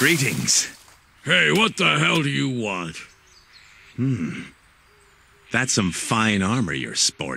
Greetings. Hey, what the hell do you want? Hmm. That's some fine armor you're sporting.